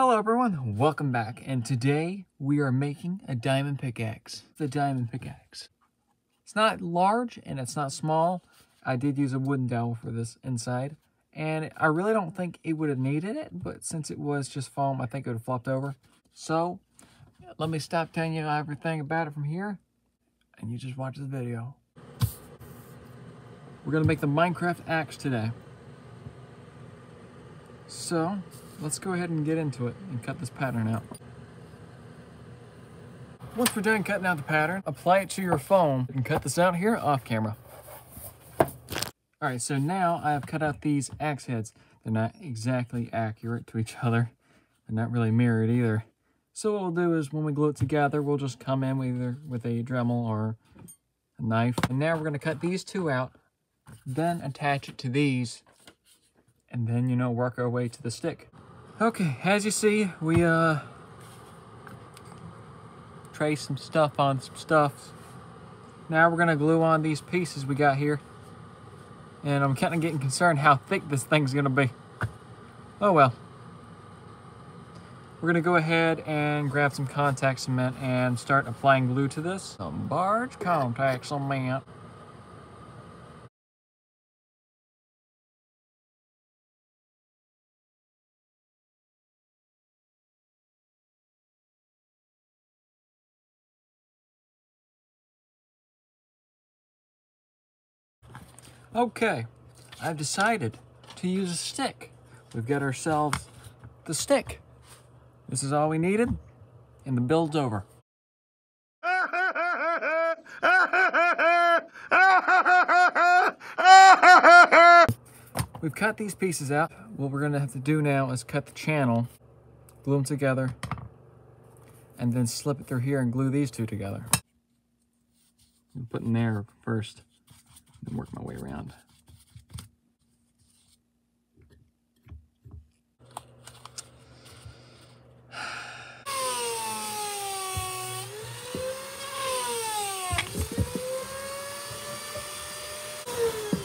Hello everyone, welcome back. And today we are making a diamond pickaxe. The diamond pickaxe. It's not large and it's not small. I did use a wooden dowel for this inside. And I really don't think it would have needed it, but since it was just foam, I think it would have flopped over. So, let me stop telling you everything about it from here, and you just watch the video. We're gonna make the Minecraft axe today. So, let's go ahead and get into it and cut this pattern out. Once we're done cutting out the pattern, apply it to your foam and cut this out here off camera. All right, so now I have cut out these axe heads. They're not exactly accurate to each other. They're not really mirrored either. So what we'll do is when we glue it together, we'll just come in either with a Dremel or a knife. And now we're gonna cut these two out, then attach it to these, and then, you know, work our way to the stick. Okay, as you see, we uh trace some stuff on some stuff. Now we're gonna glue on these pieces we got here. And I'm kind of getting concerned how thick this thing's gonna be. Oh well. We're gonna go ahead and grab some contact cement and start applying glue to this. Some barge contact cement. Okay, I've decided to use a stick. We've got ourselves the stick. This is all we needed, and the build's over. We've cut these pieces out. What we're gonna have to do now is cut the channel, glue them together, and then slip it through here and glue these two together. I'm putting there first and work my way around.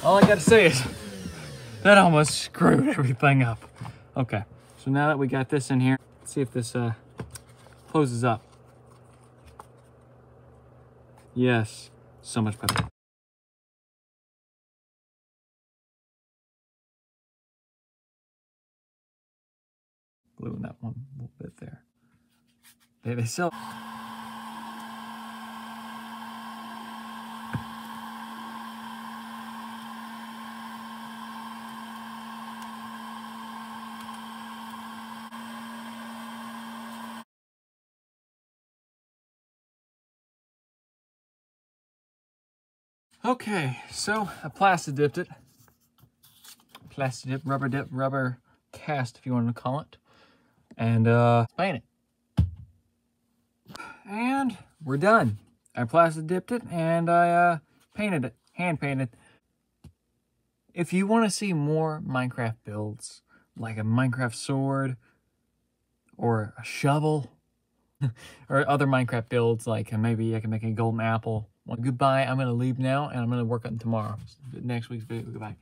All I gotta say is that almost screwed everything up. Okay, so now that we got this in here, see if this uh, closes up. Yes, so much better. Gluing that one little bit there. They, they sell. Okay, so I plastic dipped it. Plastic dip, rubber dip, rubber cast, if you want to call it. And uh, paint it. And we're done. I plastic dipped it and I uh, painted it, hand painted. If you want to see more Minecraft builds, like a Minecraft sword or a shovel, or other Minecraft builds, like maybe I can make a golden apple well, goodbye. I'm going to leave now, and I'm going to work on tomorrow. Next week's video. Goodbye.